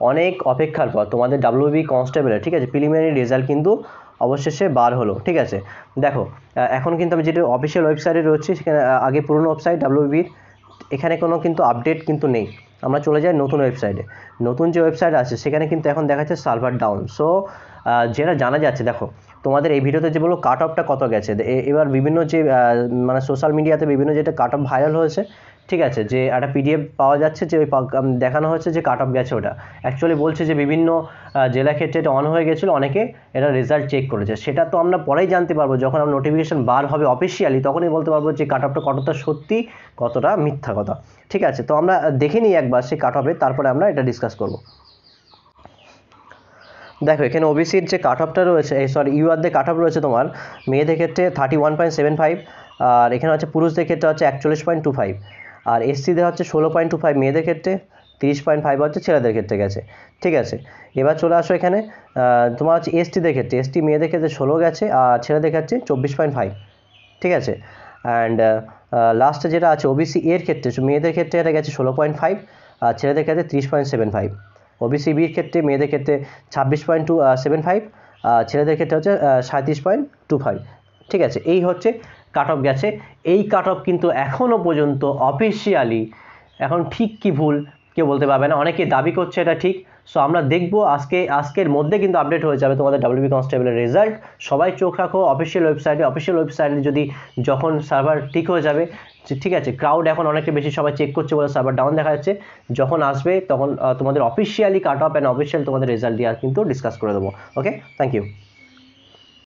অনেক অপেক্ষার পর তোমাদের ডাব্লিউবি কনস্টেবলের ঠিক আছে? প্রিলিমিনারি রেজাল্ট কিন্তু অবশেষে বার হলো, ঠিক আছে? দেখো এখন কিন্তু আমি যেটা অফিসিয়াল ওয়েবসাইটে রয়েছে, সেখানে আগে পুরনো ওয়েবসাইট ডাব্লিউবির এখানে কোনো কিন্তু আপডেট কিন্তু নেই। আমরা চলে যাই নতুন ওয়েবসাইটে নতুন যে ওয়েবসাইট আছে, সেখানে কিন্তু এখন দেখাচ্ছে সার্ভার ডাউন সো যেটা জানা যাচ্ছে, দেখো, তোমাদের এই ভিডিওতে যে বলো কাট অফটা কত গেছে এবার বিভিন্ন যে মানে সোশ্যাল মিডিয়াতে বিভিন্ন যেটা কাট অফ ভাইরাল হয়েছে ঠিক আছে, যে একটা পিডিএফ পাওয়া যাচ্ছে যে ওই দেখানো হচ্ছে যে কাট অফ গেছে ওটা। অ্যাকচুয়ালি বলছে যে বিভিন্ন জেলা ক্ষেত্রে এটা অন হয়ে গেছিল, অনেকে এটা রেজাল্ট চেক করেছে। সেটা তো আমরা পরেই জানতে পারব, যখন আমরা নোটিফিকেশন বার হবে অফিসিয়ালি তখনই বলতে পারব যে কাট অফটা কতটা সত্যি, কতটা মিথ্যা কথা। ঠিক আছে, তো আমরা দেখে নিই একবার সেই কাট অফে তারপরে আমরা এটা ডিসকাস করব। দেখো, এখানে ওবিসির যে কাট অফটা রয়েছে সরি ইউআরদের কাট অফ রয়েছে তোমার, মেয়েদের ক্ষেত্রে thirty one point seven five আর এখানে হচ্ছে পুরুষদের ক্ষেত্রে হচ্ছে একচল্লিশ পয়েন্ট টু ফাইভ আর এসসিদের হচ্ছে ষোলো পয়েন্ট টু ফাইভ মেয়েদের ক্ষেত্রে, তিরিশ পয়েন্ট ফাইভ হচ্ছে ছেলেদের ক্ষেত্রে গেছে। ঠিক আছে? এবার চলে আসো এখানে। তোমার হচ্ছে এসটিদের ক্ষেত্রে এসটি মেয়েদের ক্ষেত্রে ষোলো গেছে আর ছেলেদের ক্ষেত্রে চব্বিশ পয়েন্ট ফাইভ। ঠিক আছে? অ্যান্ড লাস্টে যেটা আছে ওবিসি এর ক্ষেত্রে মেয়েদের ক্ষেত্রে এটা গেছে ষোলো পয়েন্ট ফাইভ আর ছেলেদের ক্ষেত্রে ত্রিশ পয়েন্ট সেভেন ফাইভ। ওবিসি বির ক্ষেত্রে মেয়েদের ক্ষেত্রে ছাব্বিশ পয়েন্ট টু সেভেন ফাইভ আর ছেলেদের ক্ষেত্রে হচ্ছে সাঁত্রিশ পয়েন্ট টু ফাইভ। ঠিক আছে? এই হচ্ছে কাট অফ গেছে। এই কাট অফ কিন্তু এখনও পর্যন্ত অফিসিয়ালি এখন ঠিক কি ভুল কেউ বলতে পারবে না। অনেকে দাবি করছে এটা ঠিক। সো আমরা দেখব আজকে, আজকের মধ্যে কিন্তু আপডেট হয়ে যাবে তোমাদের ডাব্লিউবি কনস্টেবলের রেজাল্ট সবাই চোখ রাখো অফিসিয়াল ওয়েবসাইটে অফিসিয়াল ওয়েবসাইটে যদি যখন সার্ভার ঠিক হয়ে যাবে ঠিক আছে ক্রাউড এখন অনেকটা বেশি সবাই চেক করছে বলে সার্ভার ডাউন দেখা যাচ্ছে। যখন আসবে, তখন তোমাদের officially cut off and official তোমাদের রেজাল্ট দিয়ে কিন্তু ডিসকাস করে দেবো। Okay thank you